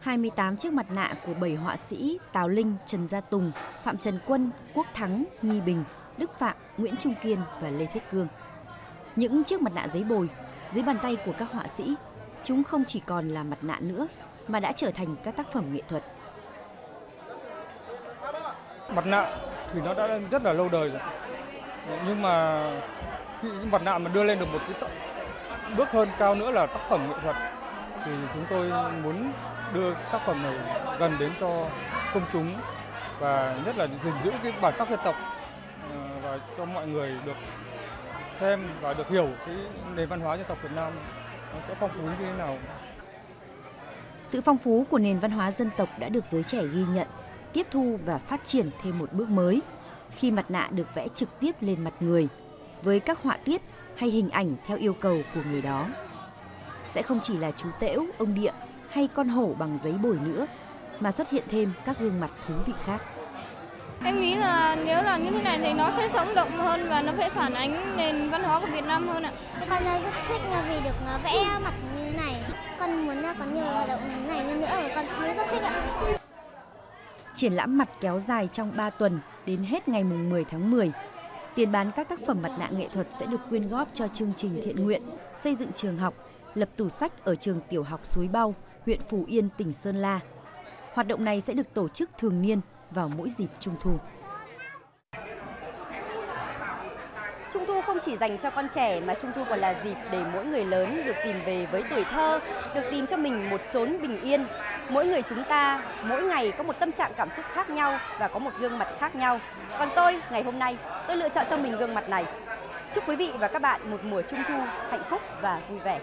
28 chiếc mặt nạ của 7 họa sĩ Tào Linh, Trần Gia Tùng, Phạm Trần Quân, Quốc Thắng, Nhi Bình, Đức Phạm, Nguyễn Trung Kiên và Lê Thiết Cương. Những chiếc mặt nạ giấy bồi dưới bàn tay của các họa sĩ, chúng không chỉ còn là mặt nạ nữa mà đã trở thành các tác phẩm nghệ thuật. Mặt nạ thì nó đã rất là lâu đời rồi. Nhưng mà khi mặt nạ mà đưa lên được một cái bước hơn cao nữa là tác phẩm nghệ thuật thì chúng tôi muốn đưa tác phẩm này gần đến cho công chúng và nhất là gìn giữ cái bản sắc dân tộc ờ, và cho mọi người được xem và được hiểu cái nền văn hóa dân tộc Việt Nam nó sẽ phong phú như thế nào. Sự phong phú của nền văn hóa dân tộc đã được giới trẻ ghi nhận, tiếp thu và phát triển thêm một bước mới khi mặt nạ được vẽ trực tiếp lên mặt người với các họa tiết hay hình ảnh theo yêu cầu của người đó. Sẽ không chỉ là chú tễu, ông địa hay con hổ bằng giấy bồi nữa, mà xuất hiện thêm các gương mặt thú vị khác. Em nghĩ là nếu là như thế này thì nó sẽ sống động hơn và nó sẽ phản ánh nền văn hóa của Việt Nam hơn ạ. Con rất thích vì được vẽ mặt như thế này. Con muốn có nhiều hoạt động như thế này hơn nữa và con rất thích ạ. Triển lãm mặt kéo dài trong 3 tuần đến hết ngày 10 tháng 10 Tiền bán các tác phẩm mặt nạ nghệ thuật sẽ được quyên góp cho chương trình thiện nguyện, xây dựng trường học, lập tủ sách ở trường tiểu học Suối Bao, huyện Phú Yên, tỉnh Sơn La. Hoạt động này sẽ được tổ chức thường niên vào mỗi dịp Trung thu. Trung thu không chỉ dành cho con trẻ mà Trung thu còn là dịp để mỗi người lớn được tìm về với tuổi thơ, được tìm cho mình một chốn bình yên. Mỗi người chúng ta mỗi ngày có một tâm trạng cảm xúc khác nhau và có một gương mặt khác nhau. Còn tôi, ngày hôm nay, tôi lựa chọn cho mình gương mặt này. Chúc quý vị và các bạn một mùa trung thu hạnh phúc và vui vẻ.